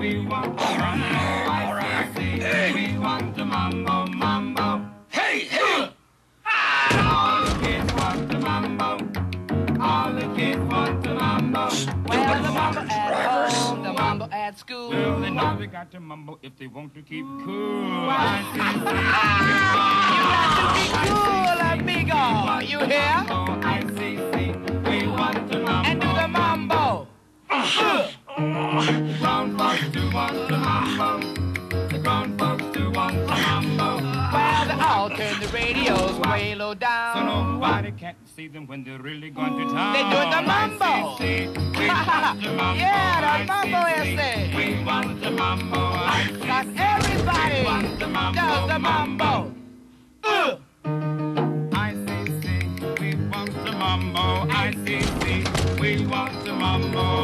We want to mambo, All the kids want the. All the kids want the well, the at home, the at school. They know they got if they want to keep cool. I see, see, see. you got to be cool, amigo. You hear? I see, see. We want the mambo. And do the mambo. Uh-huh do want to mambo. The grown folks do want to mambo. Well, they all turn the radios way low down. So nobody can see them when they're really going to town. They do the mambo. ICC, we want to mambo. Yeah, the mambo essay. We want mambo. ICC, Cause everybody the mambo, does the mambo. Uh. ICC, we want to mambo. ICC, we want mambo. ICC,